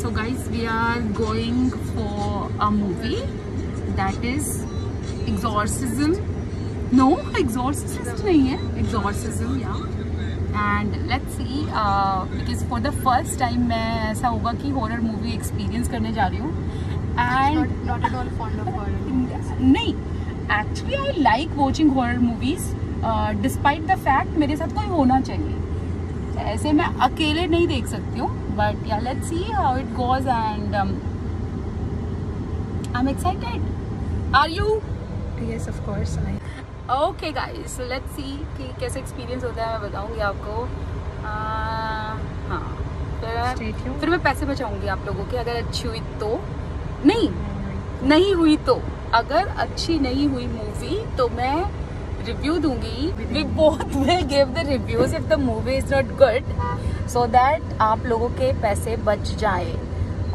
so guys we are going for a movie that is exorcism no exorcist नहीं है exorcism yeah and let's see uh, because for the first time मैं ऐसा होगा कि horror movie experience करने जा रही हूँ and Not, not at all fond of horror. नहीं actually I like watching horror movies despite the fact मेरे साथ कोई होना चाहिए ऐसे मैं अकेले नहीं देख सकती हूँ बट या let's see how it goes and I am excited are you Yes, of course. I. Okay guys let's see कि कैसे एक्सपीरियंस होता है मैं बताऊँगी आपको। हाँ फिर फिर मैं पैसे बचाऊँगी आप लोगों के अगर अच्छी हुई तो। नहीं नहीं हुई तो। अगर अच्छी नहीं हुई मूवी तो मैं रिव्यू दूँगी। We both will give the reviews if the movie is not good so that आप लोगों के पैसे बच जाए।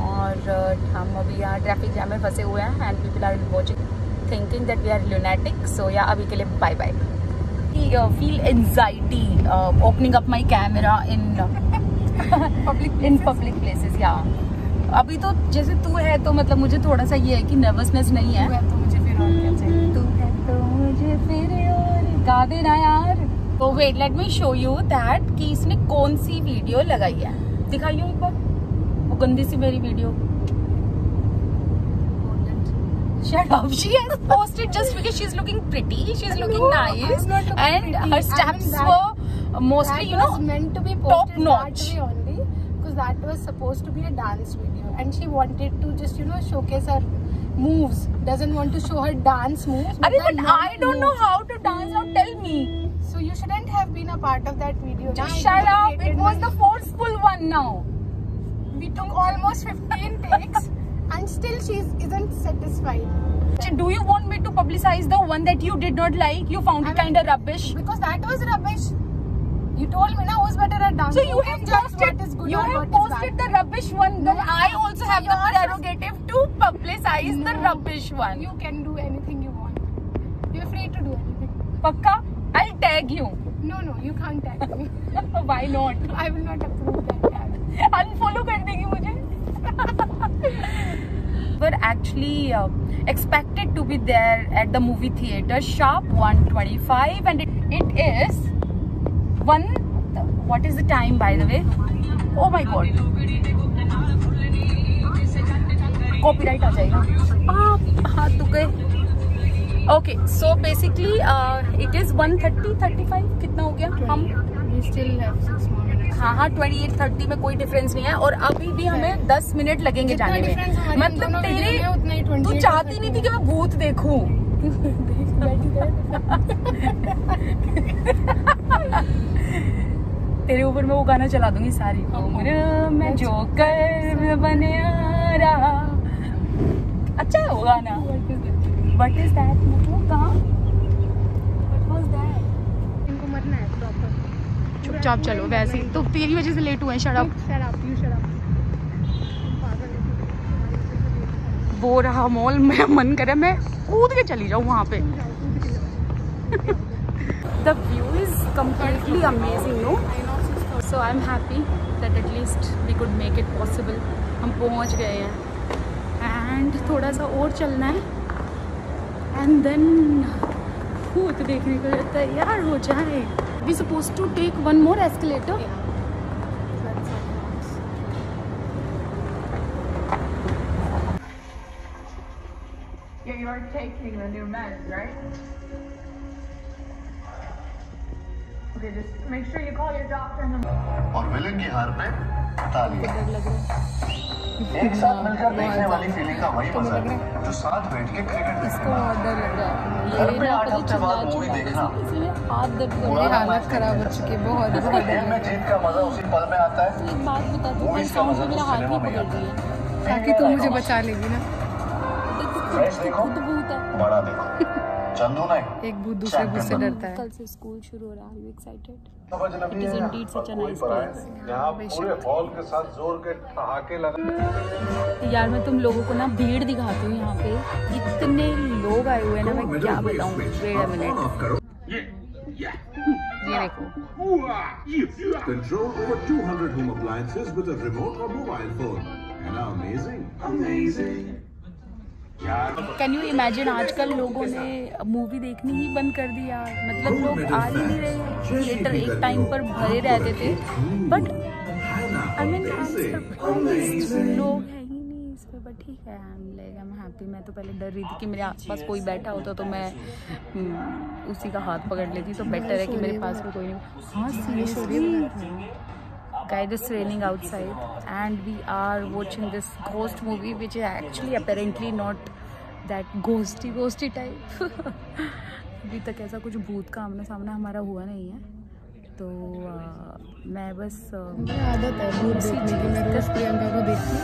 और uh, हम अभी यहाँ ट्रैफ़िक जैम में फंसे हुए हैं and people are watching thinking that we are lunatic so या अभी के लिए bye bye feel anxiety opening up my camera in public in public places या अभी तो जैसे तू है तो मतलब मुझे थोड़ा सा ये है कि नर्वसनेस नहीं है। तो मुझे फिर गा देना यार तो wait let me show you that कि इसने कौन सी वीडियो लगाई है दिखाइयो एक बार वो गंदी सी मेरी video Shut up. She has posted just because she's looking pretty. She's looking No, nice, looking and pretty. her I steps mean, that- were mostly, you know, meant to be top notch. that only because that was supposed to be a dance video and she wanted to just you know showcase her moves doesn't want to show her dance moves her but I don't know how to dance. Now tell me. so you shouldn't have been a part of that video Just shut up. It was the forceful one now. we took almost 15 takes and still she isn't satisfied Do you want me to publicize the one that you did not like? You found I it kind of rubbish. because that was rubbish you told me now who's better at dancing So you have posted, what is good you have posted the rubbish one. No, I also have the prerogative to publicize no, the rubbish one. you can do anything you want you're free to do anything Pakka, I'll tag you. no no you can't tag me Why not? I will not approve that tag. Unfollow कर देगी मुझे. Were actually uh, expected to be there at the movie theater sharp 125 and it, it is one what is the time by the way? Oh my god. Copyright आ जाएगा। हाथ दुख गए okay so basically it is 130 35 कितना हो गया? हम. हाँ हाँ ट्वेंटी एट थर्टी में कोई डिफरेंस नहीं है और अभी भी हमें दस मिनट लगेंगे जाने में। मतलब तेरे video में उतना 28 तू चाहती नहीं थी कि मैं भूत देखूँ। तेरे ऊपर मैं वो गाना चला दूँगी सारी उम्र मैं जोकर बने रहा अच्छा है वो गाना। बट इज़ दैट मतलब कहाँ? इनको मरना है प्रॉपर चुपचाप चलो वैसे तो तेरी वजह से लेट हुए शराब शट अप यू शट वो रहा मॉल मेरा मन करे मैं कूद के चली जाऊँ वहाँ पे। The view is completely amazing no so I am happy that at least we could make it possible हम पहुँच गए हैं। एंड थोड़ा सा और चलना है। एंड देन भूत देखने को तैयार हो जाए। We suppose to take one more escalator You're taking the new meds, right? Okay, just make sure you call your doctor in the और विलन की हार पे तालियाँ एक साथ मिलकर देखने वाली फीलिंग का वही मज़ा है। जो साथ बैठ के क्रिकेट देखने और लग रहा है। घर ये पे आठ हफ़्ते बाद मूवी देखना। हाथ दर्द कर पूरा रहा हालत खराब हो चुकी है। बहुत बहुत गेम में जीत का मज़ा उसी पल में आता है। एक बात बता दूँ मेरा तो हाथ सिनेमा नहीं में पकड़ आता रही है। ताकि तू मुझे बचा लेगी ना। देख। देखो। है। बड़ा देखो। चंदू नहीं। एक भूत दूसरे भूत से डरता है। कल से स्कूल शुरू हो रहा है। एक्साइटेड समझ लगी It is indeed such a कोई nice पराया place. नहीं। यहाँ पूरे हॉल के साथ ज़ोर के ठहाके लगा यार मैं तुम लोगों को ना भीड़ दिखाती हूँ यहाँ पे। इतने लोग आए हुए हैं ना मैं क्या बताऊँ? वेट अ मिनट ये देखो। Control over 200 home appliances with a remote or mobile phone. ना amazing amazing can you imagine आजकल लोगों ने मूवी देखनी ही बंद कर दिया मतलब लोग आ ही नहीं रहे। थिएटर एक टाइम पर भरे रहते थे। बट आई मीन लोग हैं ही नहीं इस पे बट ठीक है I am like I am happy मैं तो पहले डर रही थी कि मेरे आसपास कोई बैठा होता तो मैं हम्म, उसी का हाथ पकड़ लेती तो बेटर है कि मेरे पास भी कोई नहीं। हाँ seriously guide is raining outside and we are watching this ghost movie which is actually apparently not that ghosty ghosty type. अभी तक ऐसा कुछ भूत का आमना सामना हमारा हुआ नहीं है। तो आ, मैं बस आदत है भूत देखने की। मैं रोज प्रियंका को देखती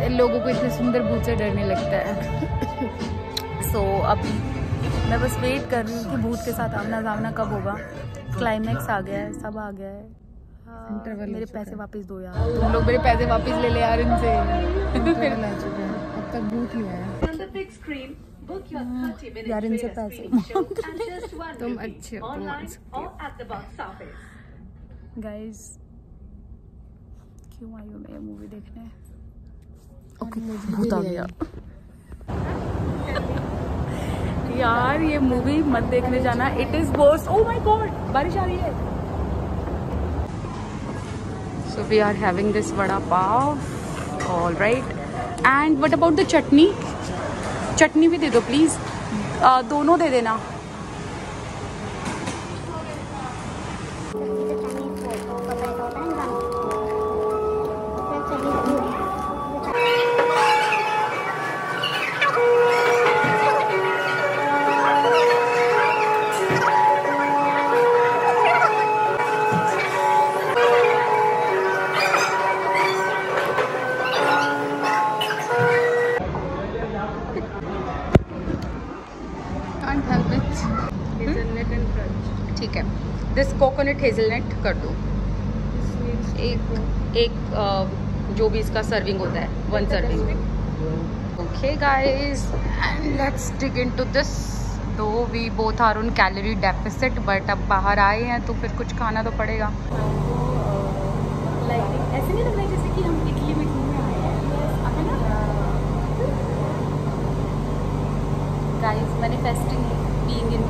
हूँ। लोगों को इतने सुंदर भूत से डरने लगता है। सो so, अभी मैं बस वेट कर रही हूँ कि भूत के साथ आमना सामना कब होगा। क्लाइमैक्स आ गया है सब आ गया है। हाँ, Interval मेरे पैसे वापस दो यार। तुम लोग मेरे पैसे वापस ले ले यार इनसे। इंटरवल आ चुका है। अब तक screen, 30 minute यार इनसे पैसे तुम अच्छे हो. गाइस क्यों आई हो मैं मूवी देखने? ओके भूत आ गया यार, ये मूवी मत देखने जाना। It is worse oh my god बारिश आ रही है। So we are having this vada pav all right and what about the chutney chutney भी दे दो प्लीज़ दोनों दे देना। दिस कोकोनट हेजलनट कर दो। एक एक आ, जो भी इसका सर्विंग होता है one serving okay guys and let's dig into this though we both are on calorie deficit but अब बाहर आए हैं तो फिर कुछ खाना तो पड़ेगा। ऐसे नहीं लग जैसे कि हम इटली में गाइस मैंने फेस्टिंग बीइंग इन